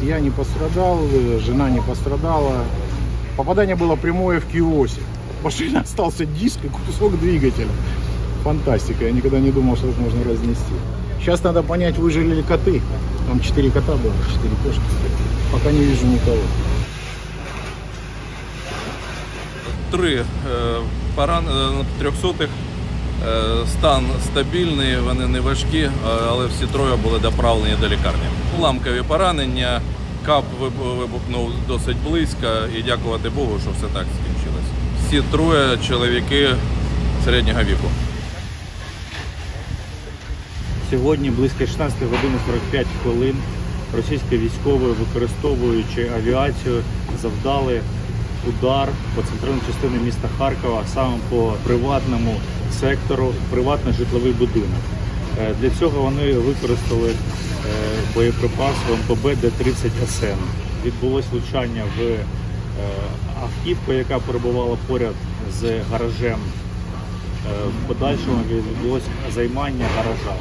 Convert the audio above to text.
Я не пострадал, э, жена не пострадала. Попадание было прямое в киосе. В машине остался диск и кусок двигателя. Фантастика, я никогда не думал, что это можно разнести. Сейчас надо понять, выжили ли коты. Там четыре кота было, четыре кошки. Пока не вижу никого. Три э, паран, э, 300-х Стан стабільний, вони не важкі, е, але всі троє були доправлені до лікарні. Уламкові поранення, кап вибухнув досить близько і дякувати Богу, що все так скінчилось. Всі троє чоловіки середнього віку. Сьогодні близько 16 години 45 хвилин російські військові, використовуючи авіацію, завдали удар по центральній частині міста Харкова, саме по приватному сектору, приватний житловий будинок. Е, Для цього вони використали е, боєприпас МПБ Д-30 СН. Відбулось влучання в е, автівку, яка перебувала поряд з гаражем. В подальшому відбулось займання гаража.